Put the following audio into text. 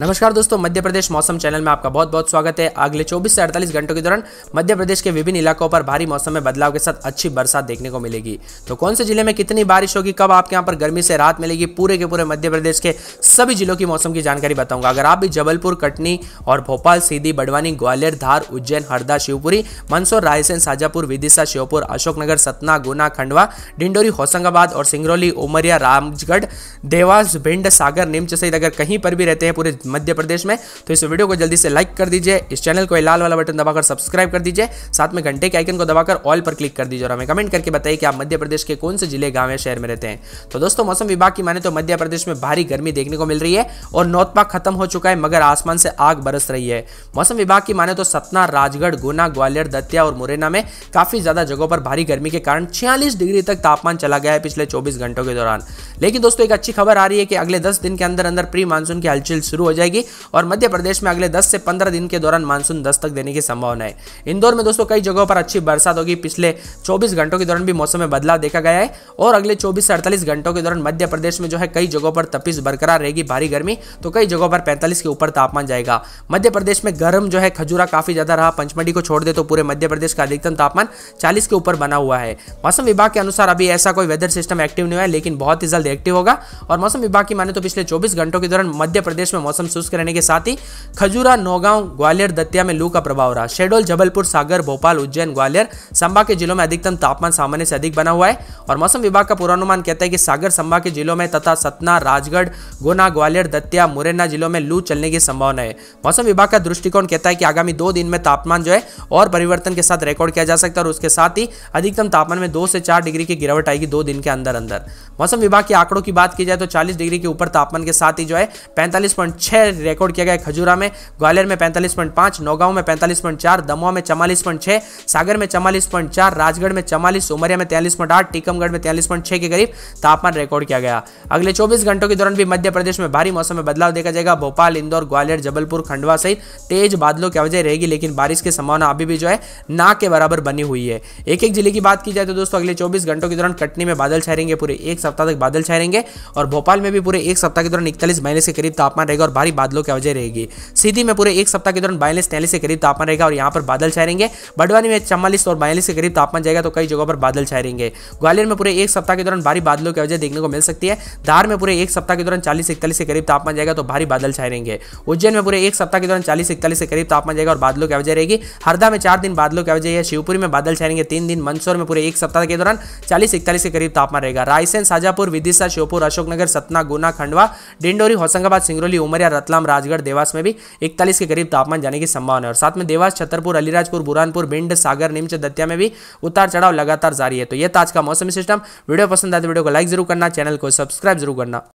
नमस्कार दोस्तों, मध्य प्रदेश मौसम चैनल में आपका बहुत बहुत स्वागत है। अगले 24 से 48 घंटों के दौरान मध्य प्रदेश के विभिन्न इलाकों पर भारी मौसम में बदलाव के साथ अच्छी बरसात देखने को मिलेगी। तो कौन से ज़िले में कितनी बारिश होगी, कब आपके यहाँ पर गर्मी से राहत मिलेगी, पूरे के पूरे मध्य प्रदेश के सभी जिलों की मौसम की जानकारी बताऊँगा। अगर आप भी जबलपुर, कटनी और भोपाल, सीधी, बड़वानी, ग्वालियर, धार, उज्जैन, हरदा, शिवपुरी, मंदसौर, रायसेन, शाजापुर, विदिशा, श्योपुर, अशोकनगर, सतना, गुना, खंडवा, डिंडोरी, होशंगाबाद और सिंगरौली, उमरिया, रामगढ़, देवास, भिंड, सागर, नीमच सहित अगर कहीं पर भी रहते हैं पूरे मध्य प्रदेश में। तो इस वीडियो को जल्दी से लाइक कर दीजिए, इस चैनल को लाल वाला बटन दबाकर सब्सक्राइब कर दीजिए, साथ में घंटे के आइकन को दबाकर ऑल पर क्लिक कर दीजिए और हमें कमेंट करके बताइए कि आप मध्य प्रदेश के कौन से ज़िले, गाँव या शहर में रहते हैं। तो दोस्तों, मौसम विभाग की माने तो मध्य प्रदेश में भारी गर्मी देखने को मिल रही है और नौतपा खत्म हो चुका है, मगर आसमान से आग बरस रही है। मौसम विभाग की माने तो सतना, राजगढ़, गुना, ग्वालियर, दतिया और मुरैना में काफ़ी ज़्यादा जगहों पर भारी गर्मी के कारण छियालीस डिग्री तक तापमान चला गया है पिछले 24 घंटों के दौरान। लेकिन दोस्तों, एक अच्छी खबर आ रही है कि अगले 10 दिन के अंदर अंदर प्री मानसून की हलचल शुरू हो जाएगी और मध्य प्रदेश में अगले 10 से 15 दिन के दौरान मानसून दस्तक देने की संभावना है। इंदौर में दोस्तों कई जगहों पर अच्छी बरसात होगी। पिछले 24 घंटों के दौरान भी मौसम में बदलाव देखा गया है और अगले 24 से 48 घंटों के दौरान मध्य प्रदेश में जो है कई जगहों पर तपिश बरकरार रहेगी, भारी गर्मी तो कई जगहों पर पैंतालीस के ऊपर तापमान जाएगा। मध्य प्रदेश में गर्म जो है खजूरा काफ़ी ज़्यादा रहा। पंचमढ़ी को छोड़ दे तो पूरे मध्य प्रदेश का अधिकतम तापमान चालीस के ऊपर बना हुआ है। मौसम विभाग के अनुसार अभी ऐसा कोई वेदर सिस्टम एक्टिव नहीं हुआ है, लेकिन बहुत ही जल्द एक्टिव होगा। और मौसम विभाग की माने तो पिछले 24 घंटों के दौरान मध्य प्रदेश में मौसम शुष्क रहने के साथ ही खजूरा, नौगांव, ग्वालियर, दतिया में लू का प्रभाव रहा। शेडोल जबलपुर, सागर, भोपाल, उज्जैन, ग्वालियर, संभा के जिलों में अधिकतम तापमान सामान्य से अधिक बना हुआ है और मौसम विभाग का पूर्वानुमान कहता है कि सागर, संभा के जिलों में तथा सतना, राजगढ़, गुना, ग्वालियर, दतिया, मुरैना जिलों में लू चलने की संभावना है। मौसम विभाग का दृष्टिकोण कहता है कि आगामी दो दिन में तापमान जो है और परिवर्तन के साथ रिकॉर्ड किया जा सकता है और उसके साथ ही अधिकतम तापमान में दो से चार डिग्री की गिरावट आएगी दो दिन के अंदर अंदर मौसम विभाग के आंकड़ों की बात की जाए तो 40 डिग्री के ऊपर तापमान के साथ ही जो है 45.6 रिकॉर्ड किया गया खजूरा में, ग्वालियर में 45.5 नौगांव में 45.4 दमोह में 44.6 सागर में 44.4 राजगढ़ में 44 उमरिया में 43.8 टीकमगढ़ में 43.6 के करीब तापमान रिकॉर्ड किया गया। अगले 24 घंटों के दौरान भी मध्य प्रदेश में भारी मौसम में बदलाव देखा जाएगा। भोपाल, इंदौर, ग्वालियर, जबलपुर, खंडवा सहित तेज बादलों की वजह रहेगी, लेकिन बारिश की संभावना अभी भी जो है ना के बराबर बनी हुई है। एक एक ज़िले की बात की जाए तो दोस्तों, अगले चौबीस घंटों के दौरान कटनी में बादल छाएँगे, पूरे एक सप्ताह तक बादल छाएँगे और भोपाल में भी पूरे एक सप्ताह के दौरान इकतालीस माइनस के करीब तापमान रहेगा और भारी बादलों की वजह रहेगी। सीधी में पूरे एक सप्ताह के दौरान बायलीस तैंतालीस के करीब तापमान रहेगा और यहाँ पर बादल छाएँगे। बडवानी में चवालीस और बयालीस के करीब तापमान जाएगा तो कई जगहों पर बादल छाएँगे। ग्वालियर में पूरे एक सप्ताह के दौरान भारी बादलों की वजह देखने को मिल सकती है। धार में पूरे एक सप्ताह के दौरान चालीस इकतालीस के करीब तापमान जाएगा तो भारी बादल छाएँगे। उज्जैन में पूरे एक सप्ताह के दौरान चालीस इकतालीस के करीब तापमान जाएगा और बादलों की वजह रहेगी। हरदा में चार दिन बादलों की वजह है। शिवपुरी में बादल छाएँगे तीन दिन। मंदसौर में पूरे एक सप्ताह के दौरान चालीस इकतालीस के करीब तापमान रहेगा। रायसेन, शाजापुर, विदिशा, श्योपुर, अशोकनगर, सतना, गुना, खंडवा, डिंडोरी, होशंगाबाद, सिंगरौली, उमरिया रतलाम, राजगढ़, देवास में भी इकतालीस के करीब तापमान जाने की संभावना है। और साथ में देवास, छतरपुर, अलीराजपुर, बुरहानपुर, भिंड, सागर, नीमच, दतिया में भी उतार चढ़ाव लगातार जारी है। तो यह था आज का मौसमी सिस्टम। वीडियो पसंद आए तो वीडियो को लाइक ज़रूर करना, चैनल को सब्सक्राइब ज़रूर करना।